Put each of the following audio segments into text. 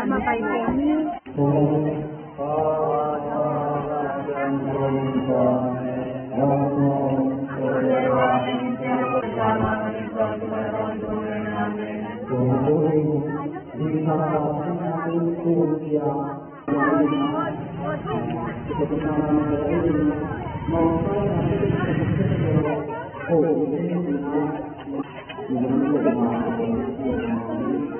阿弥陀佛。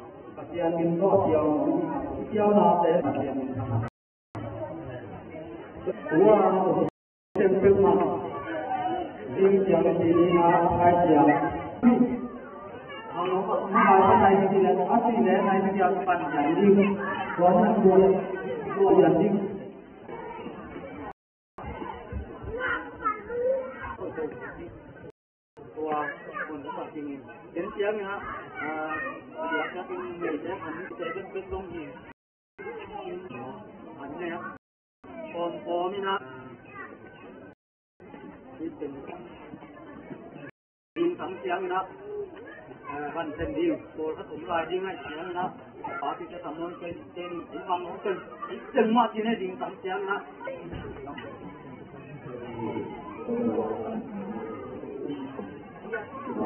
တရားမြင်တော့တရားတရားနာတဲ့တရားမြင်တာဝါစံပြမဒီကြောင့်ဒီနာအားကြောင့်အောင်တော့ဘာသာတိုင်းပြည်လည်းအစီနဲ့တိုင်းပြည်ပြန်ပြန်ရည်ဘောနဘောဘောရည်คุสมบัติจริงเห็นเสียงนะฮะเดี๋ยวจะเป็นเหตุแลอผลที่จะเป็นเป็นลงเหอันนี้ครับพอมพอมีนะนี่เป็นดินสังเสียงนะวันเป็นดินโบสถ์สมลายดีไหมเสียงนะขอที่จะสำนวนเป็นเป็นฟังของเป็นเป็นมากที่ให้ดินสังเสียงนะ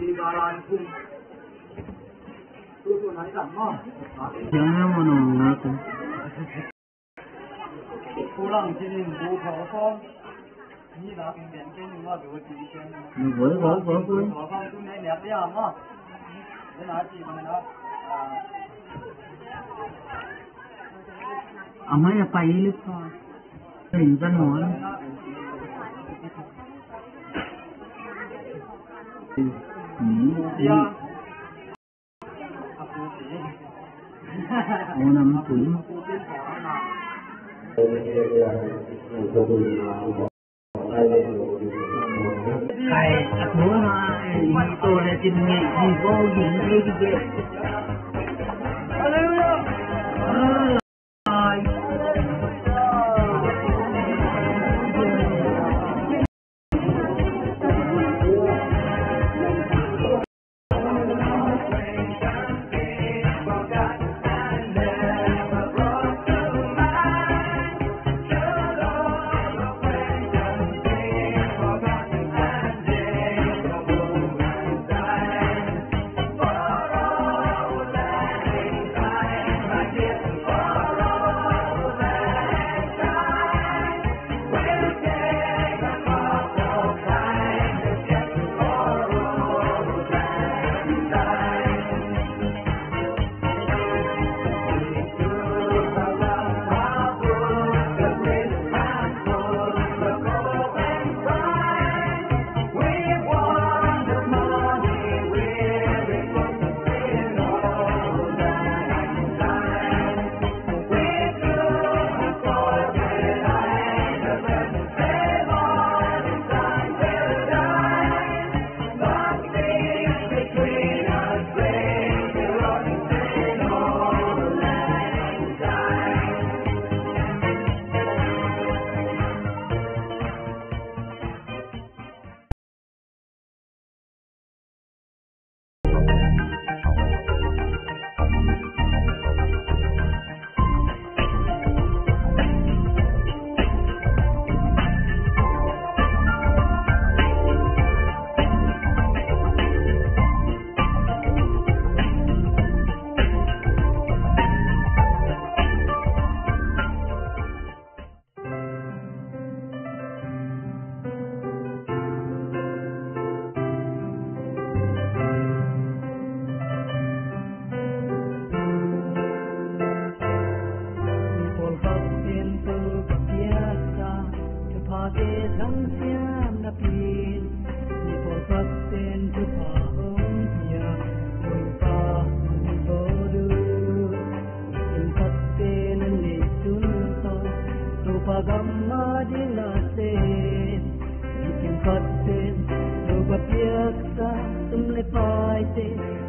มีบมตวัวนสงยังไม่นุนนะคุณผู้หลังที่นีู่้ขอฟ้งนี่เราเป็นเด่นเปนว่าดูจีเช่นนี่ผู้ขอฟ้องคุณขอฟ้องคุณในแหนบยามมั่งในหน้าจีมันนะอามาจะไหรือเ่หลินจน sĩ ô năm sĩ Thầy, bố mà, tôi là tình nghệ gì vô dụng đây kìa.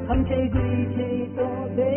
看一对谁多。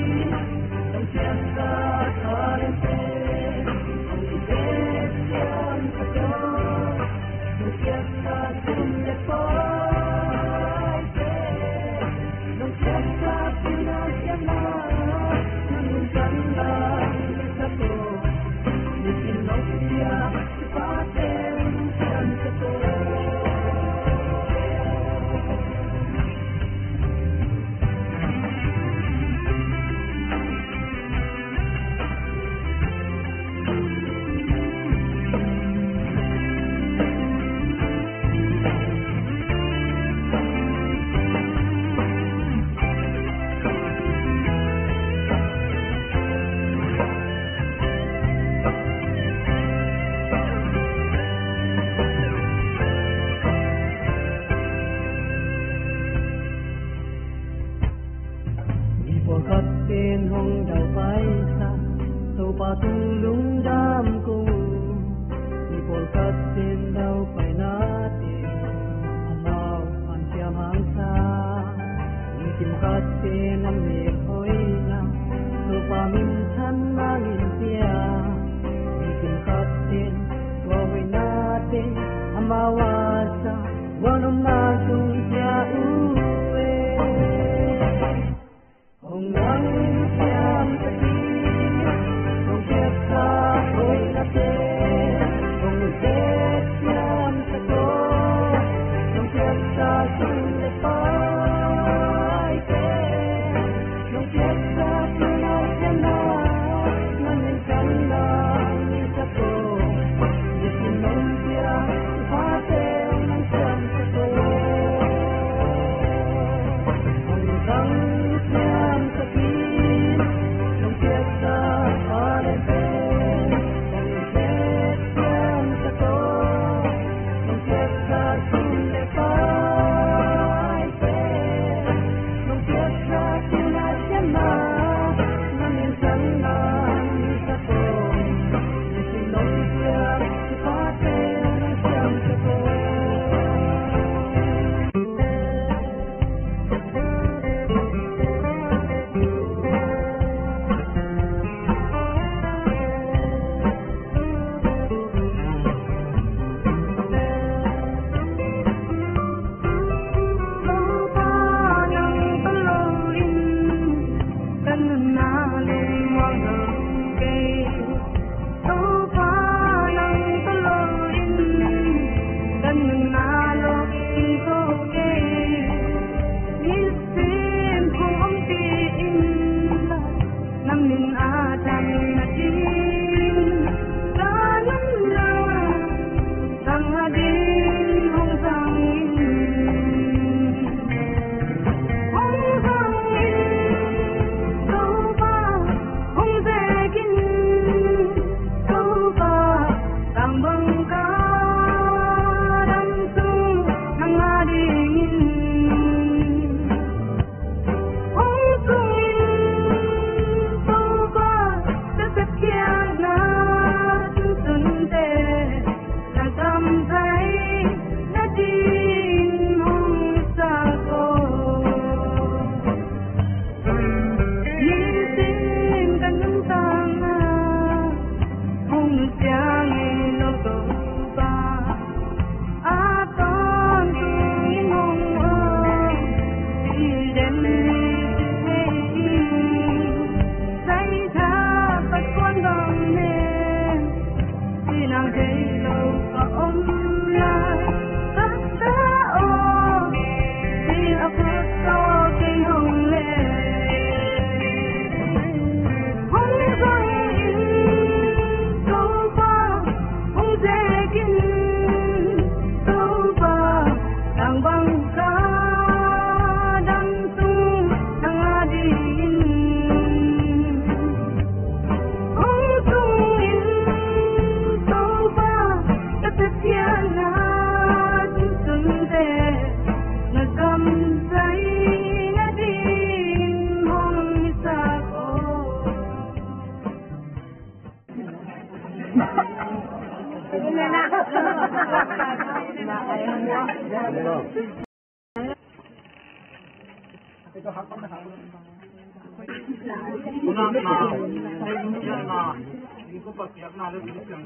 天空就揮灑，掃把都擁擔。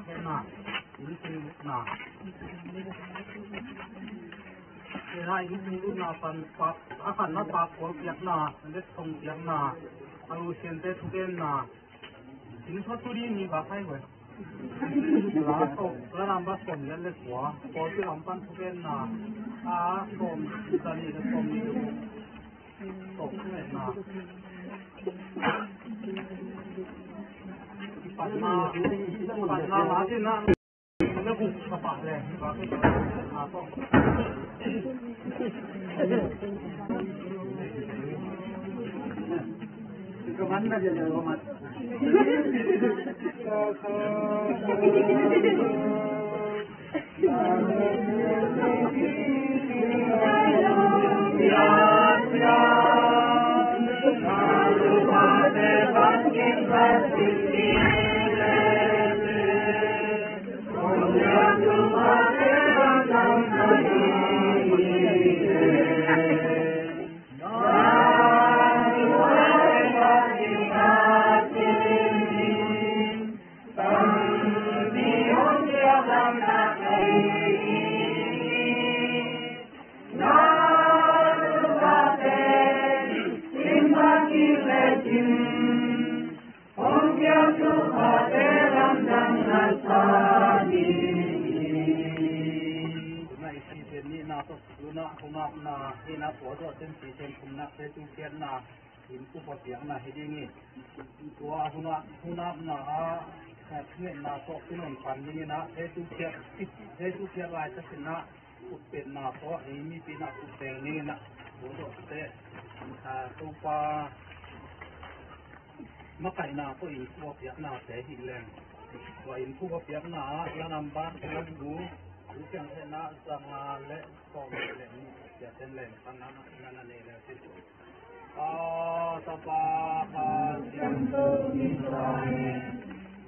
cannot. Looking not. You know, you can look not on pop. I cannot pop work yet not. And this song yet not. I will send that to them not. You know, to the me, but I will. ลาตกและนำผสมและเล็กหัวโปรที่หลอมปั้นทุเรียนหนาอาสมสลีกสมนิวตกเม็ดหนาปัดมาปัดมาหาที่นั่งแล้วกูกระปาเลยกระปาหาป้องก็มันน่าจะเจอมันยายา Thank you. Amen. นี่นาตกลุนาภูมินาที่นาโสดเส้นสีเชนภูมินาเซตูเทียนนาหินผู้ปฏิยังนาเฮดินีตัวอภูนาภูนาบนาเนี่ยนาโสที่นนพันนี่นะเซตูเทียนเซตูเทียนลายจะส้นนาอุดเป็นนาโสเฮมีปีนาอุดเตงนี่นะโสดเตะตุปามะไก่นาโสอินผู้ปฏิยังนาเสหินแรงว่าอินผู้ปฏิยังนาละนำบ้านแล้วดูจึงชนะสมาและอกเลนจะเป็นเล่นพนันนันเองแล้วที่สุดอสปาปาเสียโตุนิสราเอ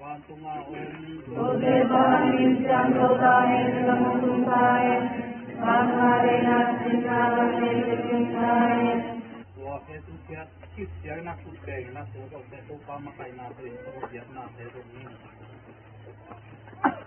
วันตุมาอุนโกเดบานิจังโกตาเอสมุตุตาเอปังมาเรนัสสินาเวเตุนตาเอว่าเอตุเกติเสียงนักสุดเก่งนักสุด่งตุปามาไกนาเตตุเกียรตินาเตตุนีน